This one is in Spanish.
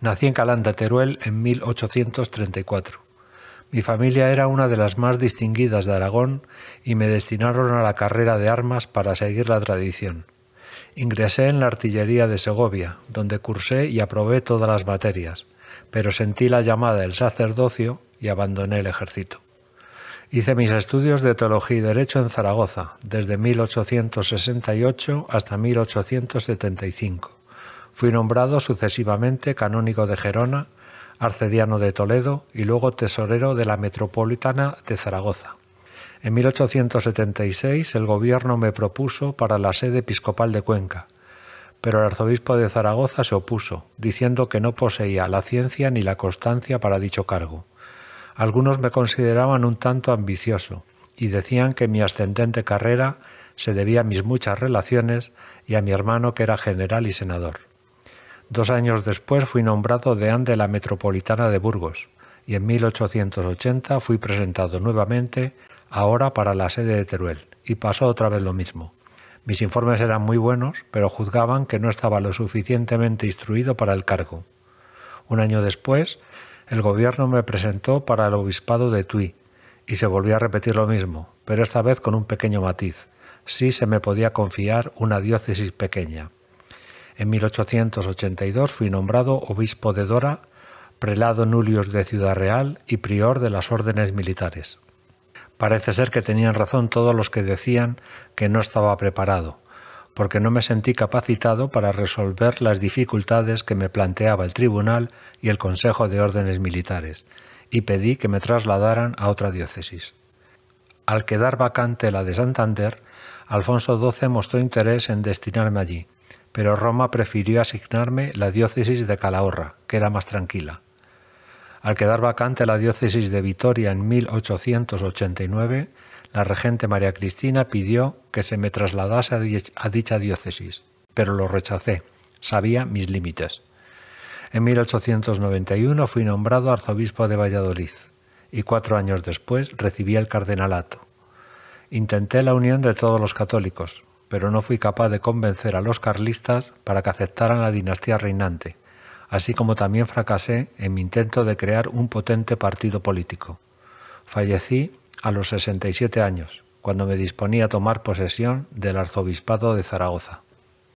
Nací en Calanda, Teruel, en 1834. Mi familia era una de las más distinguidas de Aragón y me destinaron a la carrera de armas para seguir la tradición. Ingresé en la artillería de Segovia, donde cursé y aprobé todas las materias, pero sentí la llamada del sacerdocio y abandoné el ejército. Hice mis estudios de teología y derecho en Zaragoza, desde 1868 hasta 1875 Fui nombrado sucesivamente canónigo de Gerona, arcediano de Toledo y luego tesorero de la Metropolitana de Zaragoza. En 1876 el gobierno me propuso para la sede episcopal de Cuenca, pero el arzobispo de Zaragoza se opuso, diciendo que no poseía la ciencia ni la constancia para dicho cargo. Algunos me consideraban un tanto ambicioso y decían que mi ascendente carrera se debía a mis muchas relaciones y a mi hermano que era general y senador. Dos años después fui nombrado deán de la Metropolitana de Burgos y en 1880 fui presentado nuevamente, ahora para la sede de Teruel, y pasó otra vez lo mismo. Mis informes eran muy buenos, pero juzgaban que no estaba lo suficientemente instruido para el cargo. Un año después, el gobierno me presentó para el obispado de Tui, y se volvió a repetir lo mismo, pero esta vez con un pequeño matiz. Sí se me podía confiar una diócesis pequeña. En 1882 fui nombrado obispo de Dora, prelado nulius de Ciudad Real y prior de las órdenes militares. Parece ser que tenían razón todos los que decían que no estaba preparado, porque no me sentí capacitado para resolver las dificultades que me planteaba el tribunal y el Consejo de Órdenes Militares, y pedí que me trasladaran a otra diócesis. Al quedar vacante la de Santander, Alfonso XII mostró interés en destinarme allí, pero Roma prefirió asignarme la diócesis de Calahorra, que era más tranquila. Al quedar vacante la diócesis de Vitoria en 1889, la regente María Cristina pidió que se me trasladase a dicha diócesis, pero lo rechacé. Sabía mis límites. En 1891 fui nombrado arzobispo de Valladolid y cuatro años después recibí el cardenalato. Intenté la unión de todos los católicos, pero no fui capaz de convencer a los carlistas para que aceptaran la dinastía reinante, así como también fracasé en mi intento de crear un potente partido político. Fallecí a los 67 años, cuando me disponía a tomar posesión del arzobispado de Zaragoza.